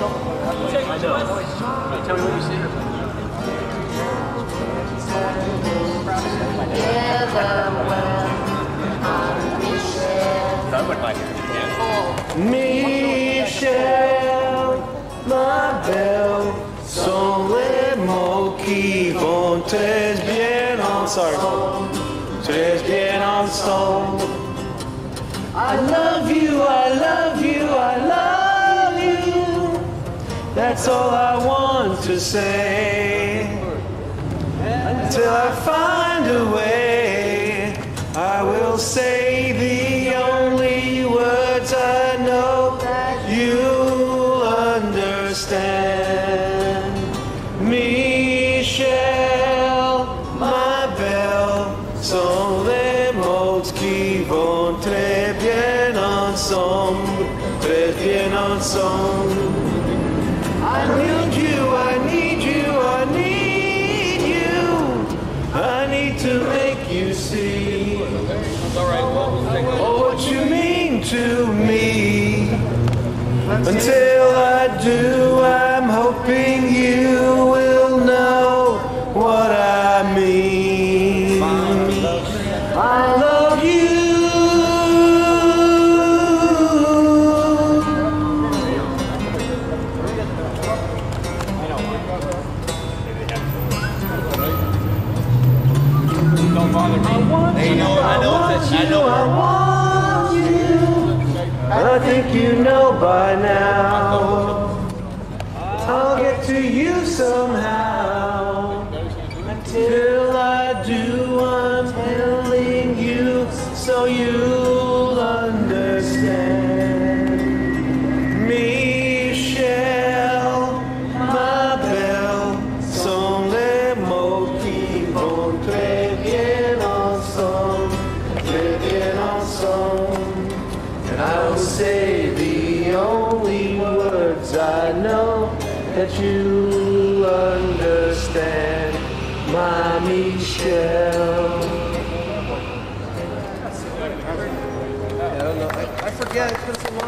know. Tell me what you see. Like it. Ma belle, les mots qui vont très bien ensemble. Très bien ensemble. I love you, I love you, I love you. That's all I want to say. Until I find a way, I will say the only words I know that you'll understand. Michelle, ma belle, sont les mots qui vont très bien ensemble, très bien ensemble. To make you see what you mean to me. Until I do, I'm hoping you will know what I mean. I love you. I know, I know, it's I know. I want you. I think you know by now. I'll get to you somehow. Until I do, I'm telling you so you'll I will say the only words I know that you understand, my Michelle. I don't know. I, I forget. It's been so long.